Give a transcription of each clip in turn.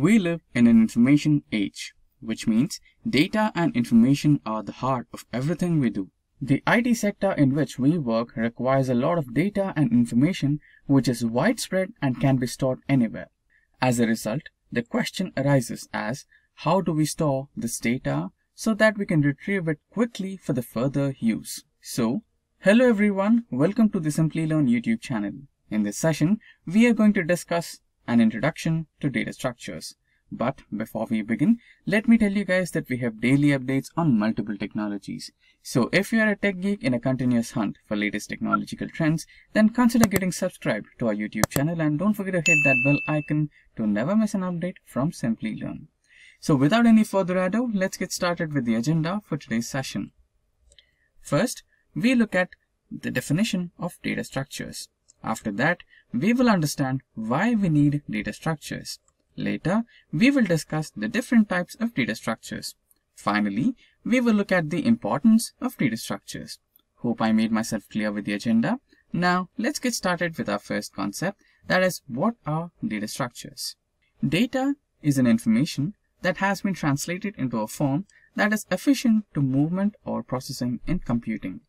We live in an information age, which means data and information are the heart of everything we do. The IT sector in which we work requires a lot of data and information which is widespread and can be stored anywhere. As a result, the question arises as how do we store this data so that we can retrieve it quickly for the further use. So, hello everyone, welcome to the Simplilearn YouTube channel. In this session, we are going to discuss an introduction to data structures. But before we begin, let me tell you guys that we have daily updates on multiple technologies. So if you are a tech geek in a continuous hunt for latest technological trends, then consider getting subscribed to our YouTube channel and don't forget to hit that bell icon to never miss an update from Simplilearn. So without any further ado, let's get started with the agenda for today's session. First, we look at the definition of data structures. After that, we will understand why we need data structures. Later, we will discuss the different types of data structures. Finally, we will look at the importance of data structures. Hope I made myself clear with the agenda. Now, let's get started with our first concept, that is, what are data structures? Data is an information that has been translated into a form that is efficient to movement or processing in computing.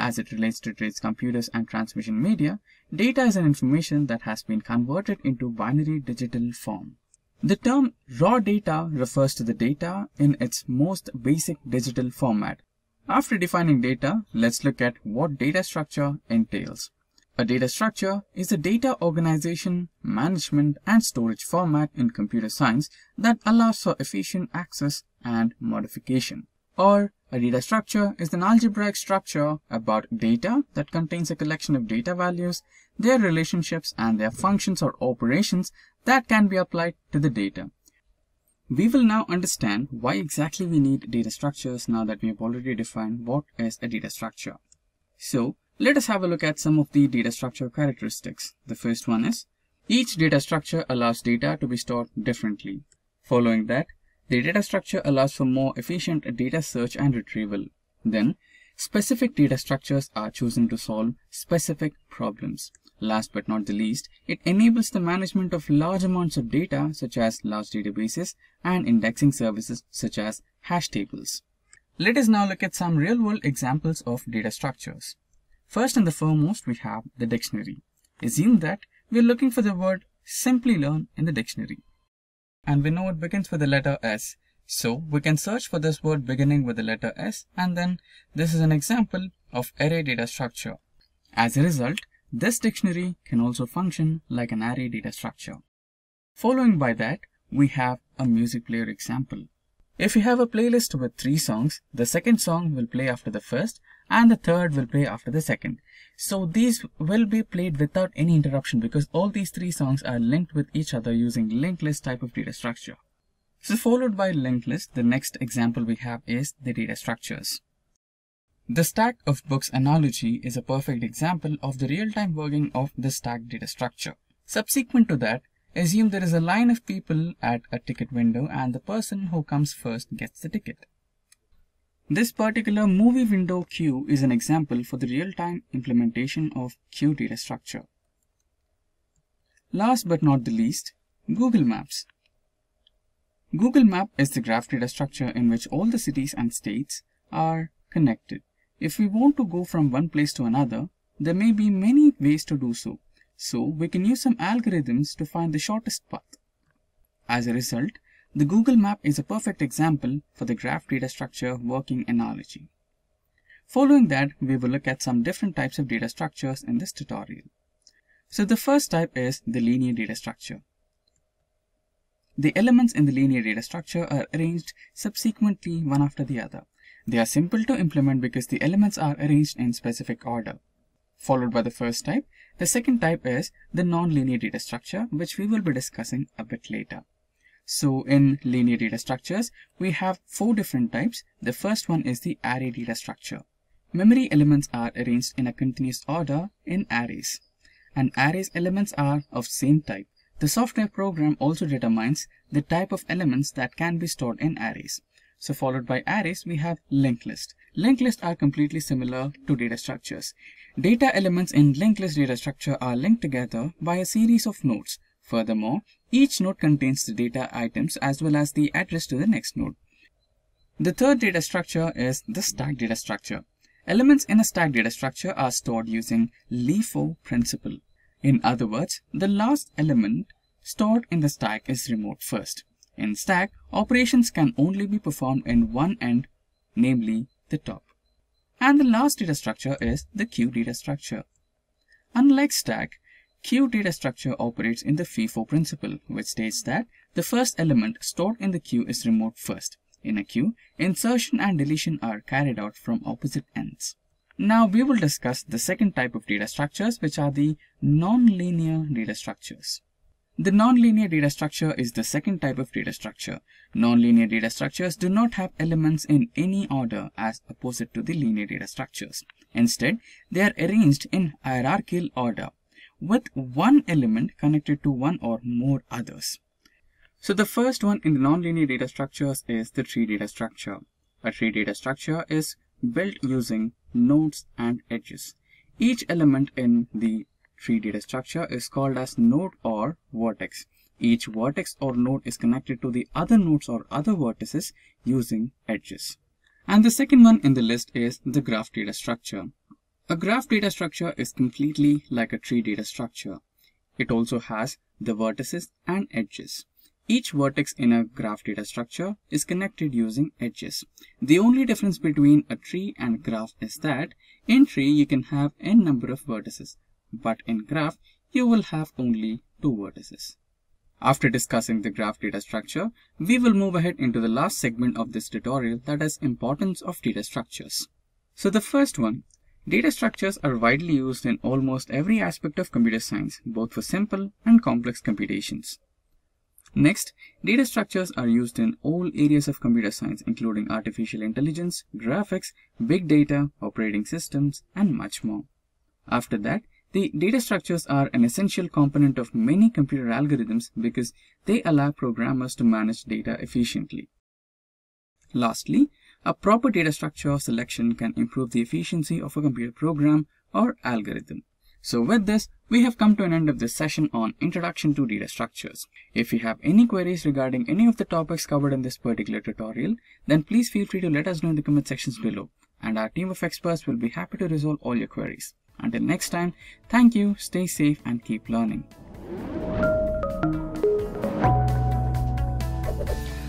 As it relates to today's computers and transmission media, data is an information that has been converted into binary digital form. The term raw data refers to the data in its most basic digital format. After defining data, let's look at what data structure entails. A data structure is a data organization, management, and storage format in computer science that allows for efficient access and modification. Or a data structure is an algebraic structure about data that contains a collection of data values, their relationships, and their functions or operations that can be applied to the data. We will now understand why exactly we need data structures now that we have already defined what is a data structure. So, let us have a look at some of the data structure characteristics. The first one is, each data structure allows data to be stored differently. Following that, the data structure allows for more efficient data search and retrieval. Then, specific data structures are chosen to solve specific problems. Last but not the least, it enables the management of large amounts of data such as large databases and indexing services such as hash tables. Let us now look at some real-world examples of data structures. First and the foremost, we have the dictionary. Assume that we're looking for the word Simplilearn in the dictionary. And we know it begins with the letter S. So we can search for this word beginning with the letter S and then this is an example of array data structure. As a result, this dictionary can also function like an array data structure. Following by that, we have a music player example. If you have a playlist with three songs, the second song will play after the first and the third will play after the second. So these will be played without any interruption because all these three songs are linked with each other using linked list type of data structure. So followed by linked list, the next example we have is the data structures. The stack of books analogy is a perfect example of the real-time working of the stack data structure. Subsequent to that, Assume there is a line of people at a ticket window and the person who comes first gets the ticket. This particular movie window queue is an example for the real-time implementation of queue data structure. Last but not the least, Google Maps. Google Map is the graph data structure in which all the cities and states are connected. If we want to go from one place to another, there may be many ways to do so. So we can use some algorithms to find the shortest path. As a result, the Google Map is a perfect example for the graph data structure working analogy. Following that, we will look at some different types of data structures in this tutorial. So the first type is the linear data structure. The elements in the linear data structure are arranged subsequently one after the other. They are simple to implement because the elements are arranged in specific order. Followed by the first type, the second type is the non-linear data structure, which we will be discussing a bit later. So in linear data structures, we have four different types. The first one is the array data structure. Memory elements are arranged in a continuous order in arrays. And arrays elements are of same type. The software program also determines the type of elements that can be stored in arrays. So followed by arrays, we have linked list. Linked lists are completely similar to data structures. Data elements in linked list data structure are linked together by a series of nodes. Furthermore, Each node contains the data items as well as the address to the next node. The third data structure is the stack data structure. Elements in a stack data structure are stored using LIFO principle. In other words, the last element stored in the stack is removed first. In stack, operations can only be performed in one end, namely the top. And the last data structure is the queue data structure. Unlike stack, queue data structure operates in the FIFO principle, which states that the first element stored in the queue is removed first. In a queue, insertion and deletion are carried out from opposite ends. Now we will discuss the second type of data structures, which are the nonlinear data structures. The nonlinear data structure is the second type of data structure. Nonlinear data structures do not have elements in any order as opposite to the linear data structures. Instead, they are arranged in hierarchical order with one element connected to one or more others. So the first one in the nonlinear data structures is the tree data structure. A tree data structure is built using nodes and edges. Each element in the tree data structure is called as node or vertex. Each vertex or node is connected to the other nodes or other vertices using edges. And the second one in the list is the graph data structure. A graph data structure is completely like a tree data structure. It also has the vertices and edges. Each vertex in a graph data structure is connected using edges. The only difference between a tree and a graph is that in tree you can have n number of vertices but in graph, you will have only two vertices. After discussing the graph data structure, we will move ahead into the last segment of this tutorial that is importance of data structures. So the first one, data structures are widely used in almost every aspect of computer science, both for simple and complex computations. Next, data structures are used in all areas of computer science including artificial intelligence, graphics, big data, operating systems, and much more. After that, the data structures are an essential component of many computer algorithms because they allow programmers to manage data efficiently. Lastly, a proper data structure selection can improve the efficiency of a computer program or algorithm. So with this, we have come to an end of this session on Introduction to Data Structures. If you have any queries regarding any of the topics covered in this particular tutorial, then please feel free to let us know in the comment sections below, and our team of experts will be happy to resolve all your queries. Until next time, thank you, stay safe and keep learning.